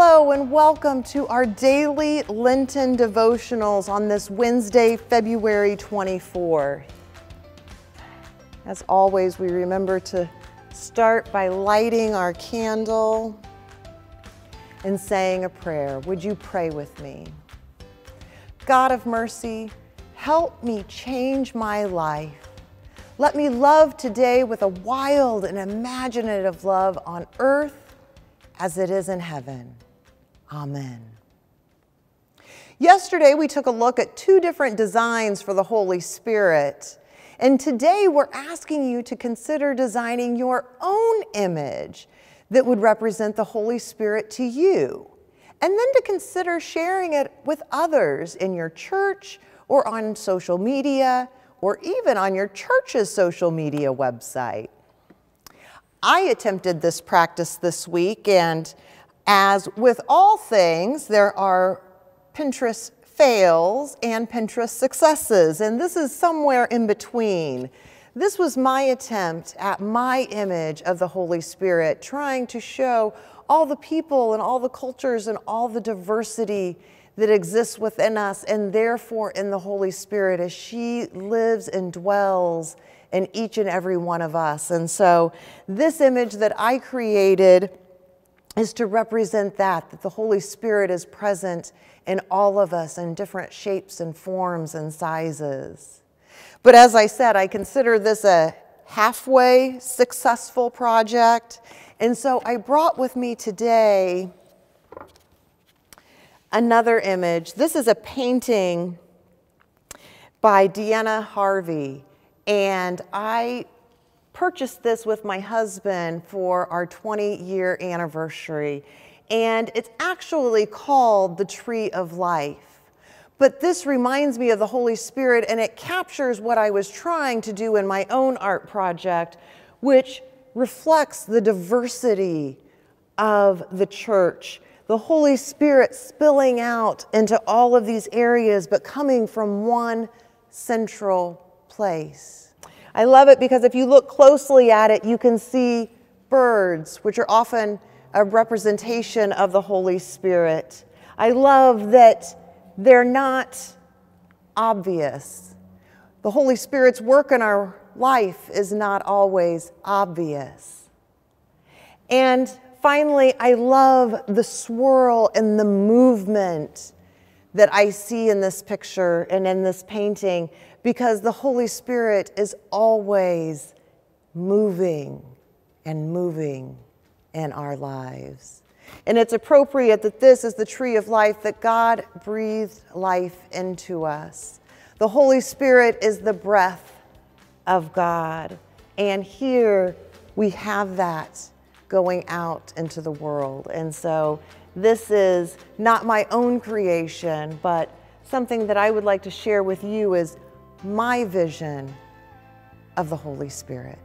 Hello and welcome to our daily Lenten devotionals on this Wednesday, February 24. As always, we remember to start by lighting our candle and saying a prayer. Would you pray with me? God of mercy, help me change my life. Let me love today with a wild and imaginative love on earth as it is in heaven. Amen. Yesterday, we took a look at two different designs for the Holy Spirit. And today, we're asking you to consider designing your own image that would represent the Holy Spirit to you. And then to consider sharing it with others in your church or on social media or even on your church's social media website. I attempted this practice this week, and as with all things, there are Pinterest fails and Pinterest successes, and this is somewhere in between. This was my attempt at my image of the Holy Spirit, trying to show all the people and all the cultures and all the diversity that exists within us, and therefore in the Holy Spirit as she lives and dwells in each and every one of us. And so, this image that I created is to represent that, that the Holy Spirit is present in all of us in different shapes and forms and sizes. But as I said, I consider this a halfway successful project. And so I brought with me today another image. This is a painting by Deanna Harvey. And I purchased this with my husband for our 20 year anniversary. And it's actually called the Tree of Life. But this reminds me of the Holy Spirit and it captures what I was trying to do in my own art project, which reflects the diversity of the church. The Holy Spirit spilling out into all of these areas, but coming from one central place. I love it because if you look closely at it, you can see birds, which are often a representation of the Holy Spirit. I love that they're not obvious. The Holy Spirit's work in our life is not always obvious. And finally, I love the swirl and the movement that I see in this picture and in this painting because the Holy Spirit is always moving and moving in our lives. And it's appropriate that this is the tree of life, that God breathed life into us. The Holy Spirit is the breath of God. And here we have that going out into the world. And so this is not my own creation, but something that I would like to share with you is my vision of the Holy Spirit.